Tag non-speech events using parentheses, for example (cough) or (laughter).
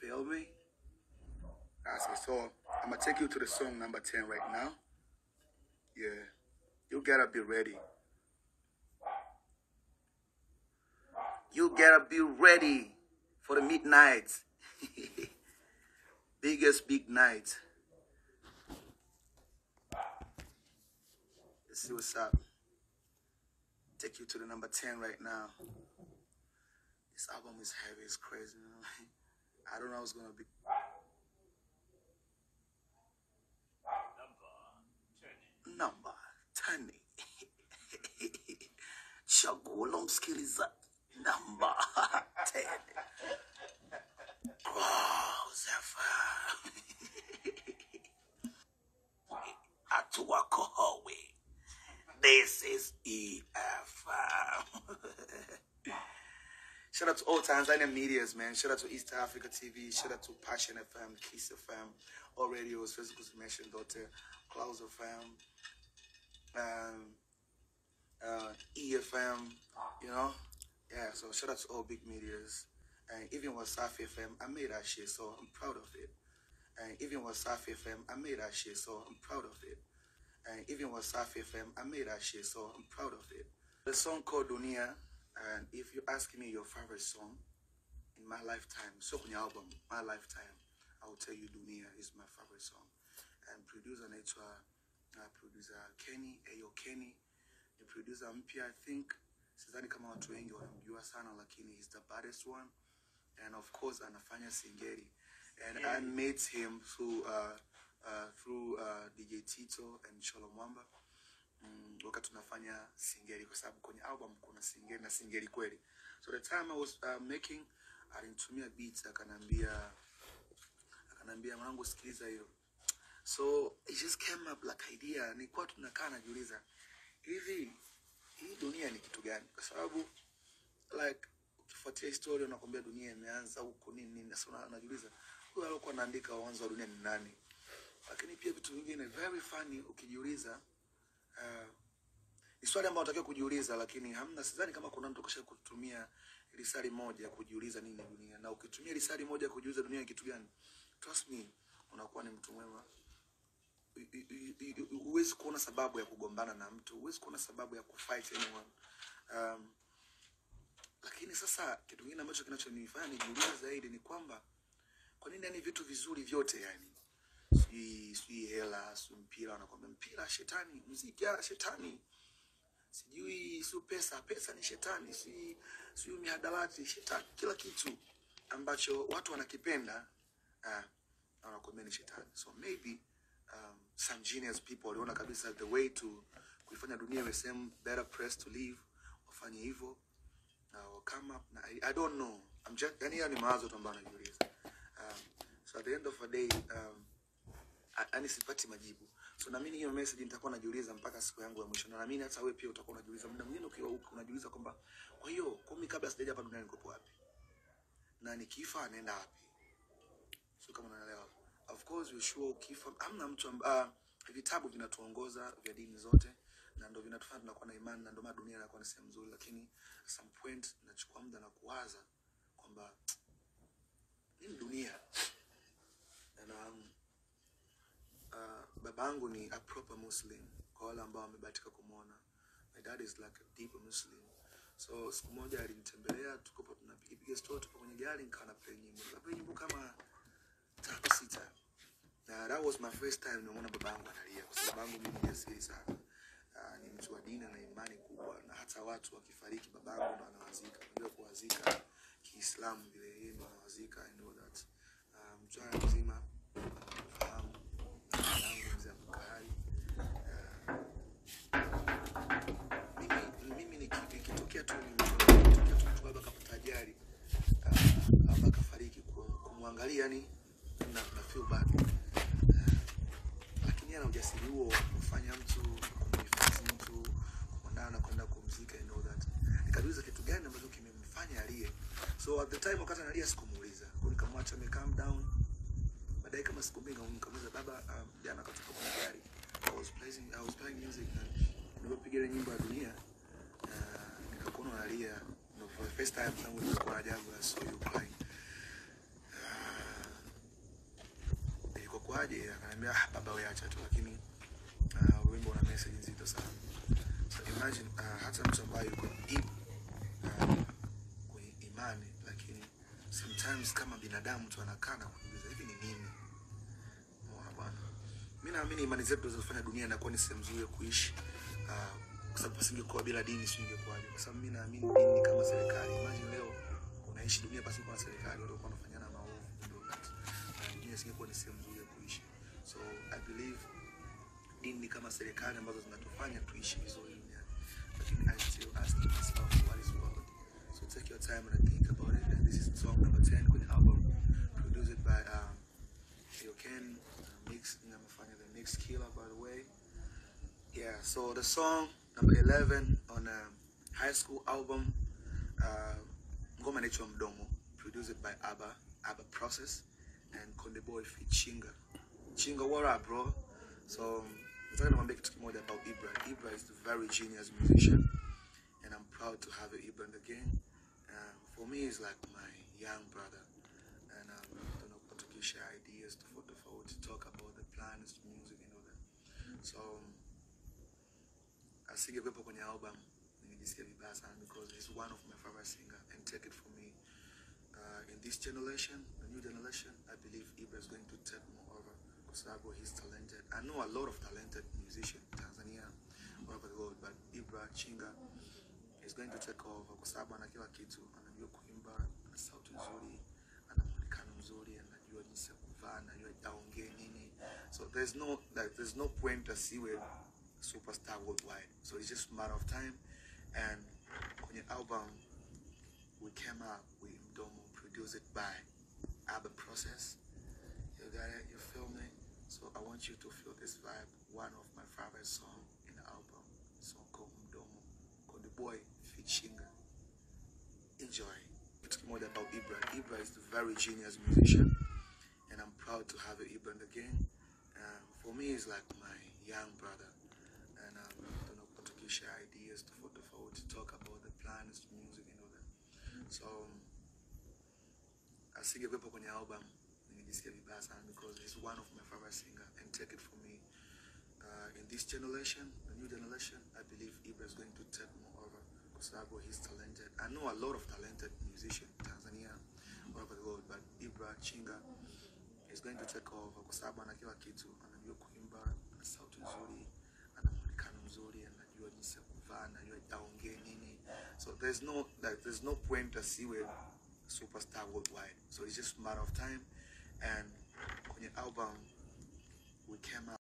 Feel me? I said, so I'm going to take you to the song number 10 right now. Yeah. You got to be ready. You got to be ready for the midnight. (laughs) Biggest big night. Let's see what's up. Take you to the number 10 right now. This album is heavy, it's crazy. You know? I don't know how it's gonna be. Number (laughs) (laughs) ten to all Tanzania medias, man. Shout out to East Africa TV. Shout out to Passion FM, Kiss FM, all radios, Physical Dimension, Daughter, Klaus FM, um, uh, EFM, you know? Yeah, so shout out to all big medias. And even Safi FM, I made that shit, so I'm proud of it. And even Safi FM, I made that shit, so I'm proud of it. And even Safi FM, I made that shit, so I'm proud of it. The song called Dunia and if you ask me your favorite song in my lifetime, Sokuni album, my lifetime, I will tell you Dunia is my favorite song. And producer Netua, uh, producer Kenny, Ayo eh, Kenny, the producer mpya I think sidhani kama watu wengi wanamjua sana, lakini he's the baddest one and of course anafanya singeri and yeah. I met him through uh, uh, through uh, DJ Tito and Shalom Wamba. mm, wakati tunafanya singeli kwa sababu kwenye album kuna singeli na singeli kweli. So the time I was uh, making alinitumia beat akanambia akanambia mwanangu, sikiliza hiyo. So it just came up like idea, ni kwa tunakaa najiuliza hivi hii dunia ni kitu gani? Kwa sababu like ukifuatia historia unakwambia dunia imeanza huko nini nini, sasa unajiuliza huyo alikuwa anaandika mwanzo wa dunia ni nani? Lakini pia vitu vingine very funny ukijiuliza Eh, ni swali ambalo natakiwa kujiuliza, lakini hamna, sidhani kama kuna mtu kisha kutumia risali moja kujiuliza nini dunia, na ukitumia risali moja kujiuliza dunia ni kitu gani, trust me, unakuwa ni mtu mwema. Huwezi kuona sababu ya kugombana na mtu, huwezi kuona sababu ya kufight anyone. Um, lakini sasa kitu kingine ambacho kinachonifanya nijiulize zaidi ni kwamba kwa nini yani vitu vizuri vyote yani sijui sijui hela sijui mpira, wanakwambia mpira shetani, muziki ya ah, shetani, sijui sio pesa, pesa ni shetani, sijui sijui mihadarati shetani, kila kitu ambacho watu wanakipenda uh, ah, wanakwambia ni shetani. So maybe um, some genius people waliona kabisa the way to kuifanya dunia iwe same better pressed to live, wafanye hivyo na come up na I, I don't know I'm just, yani hiyo ni mawazo tu ambayo najiuliza um, so at the end of the day um, yani sipati majibu. So naamini hiyo message nitakuwa najiuliza mpaka siku yangu ya mwisho, na naamini hata wewe pia utakuwa unajiuliza muda mwingine, ukiwa huko unajiuliza kwamba kwa hiyo kwa mimi kabla sijaja hapa duniani niko wapi na nikifa naenda wapi? So kama unaelewa, of course you sure ukifa, amna mtu ambaye uh, ah, vitabu vinatuongoza vya dini zote na ndio vinatufanya tunakuwa na imani na ndio maana dunia inakuwa ni sehemu nzuri, lakini some point nachukua muda na kuwaza kwamba nini (tsk) dunia yangu ni a proper Muslim kwa wale ambao wamebahatika kumwona. My dad is like a deep Muslim. So siku moja alinitembelea, tuko tunapiga story, tuko kwenye gari, nikawa napiga nyimbo, napiga nyimbo kama tatu sita, na that was my first time nimeona babangu analia, kwa sababu babangu mimi ni asili sana ni mtu wa dini na imani kubwa, na hata watu wakifariki babangu ndo anawazika. Unajua kuwazika Kiislamu vile, yeye ndo anawazika. I know that ukiangalia yani na, na feel bad. Atumia na ujasiri huo wa kufanya mtu kumhifadhi mtu kuonana kwenda kumzika and all that. Nikajiuliza kitu gani ambacho kimemfanya alie. So at the time wakati analia sikumuuliza. Kwa nikamwacha ame calm down. Baadaye kama siku mbili nikamuuliza baba, um, jana um, katupa kwenye gari. I was playing I was playing music and nilipopiga ile nyimbo ya dunia uh, nikakuona analia. No, for the first time tangu nilikuwa na jambo la so you crying. ilikuwaje? Akaniambia ah, baba wewe acha tu, lakini uh, wimbo una message nzito sana. So imagine uh, hata mtu ambaye yuko deep uh, ah, kwa imani, lakini sometimes kama binadamu tu anakaa na kujiuliza hivi ni nini? Muona bwana, mimi naamini imani zetu zinazofanya dunia inakuwa ni sehemu nzuri ya kuishi uh, kwa sababu singekuwa bila dini singekuwaje? Kwa sababu mimi naamini dini ni kama serikali. Imagine leo unaishi dunia pasipo na serikali, watakuwa wanafanya isingekuwa ni sehemu nzuri ya kuishi. So I believe dini kama serikali ambazo zinatufanya tuishi vizuri duniani, lakini I still ask myself what is world. So take your time and think about it. And this is song number 10 kwenye album produced by um, Ken uh, mix namefanya the mix killer by the way. Yeah, so the song number 11 on a um, high school album uh, ngoma inaitwa Mdomo produced by Abba Abba Process and Konde Boy Fit Chinga. Chinga, what up, bro? So, I'm talking about making more about Ibra. Ibra is a very genius musician, and I'm proud to have Ibra in the game. Um, for me, he's like my young brother, and um, I don't know, to share ideas to, for, for, to talk about the plans, music, and all that. So, I sing a on the album because he's one of my favorite singers and take it from me uh, in this generation, the new generation, I believe Ibra is going to take more over because he's is talented. I know a lot of talented musicians in Tanzania, all over the world, but Ibra Chinga is going to take over kwa sababu anajua kitu, anajua kuimba, ana sauti nzuri, ana mwonekano mzuri, anajua jinsi ya kuvaa, anajua aongee nini. So there's no like, there's no point asiwe superstar worldwide. So it's just a matter of time and your album we came up, we produce it by urban process. You got it? You feel me? So I want you to feel this vibe. One of my favorite song in the album. Song called Mdomo. Called The Boy Fichinga. Enjoy. It's more about Ibra. Ibra is the very genius musician. And I'm proud to have Ibra again. Um, for me, he's like my young brother. And um, I don't know, want to share ideas to, for, to, to talk about the plans, music, and all that. So... Um, asingekuwepo kwenye album ningejisikia vibaya sana because he's one of my favorite singer and take it from me uh, in this generation the new generation I believe Ibra is going to take more over kwa sababu he's talented I know a lot of talented musicians Tanzania all over the world but Ibra Chinga is going to take over kwa sababu ana kila kitu anajua kuimba ana sauti nzuri ana muonekano mzuri anajua jinsi ya kuvaa anajua aongee nini so there's no like, there's no point asiwe superstar worldwide. So it's just a matter of time. And on your album, we came out.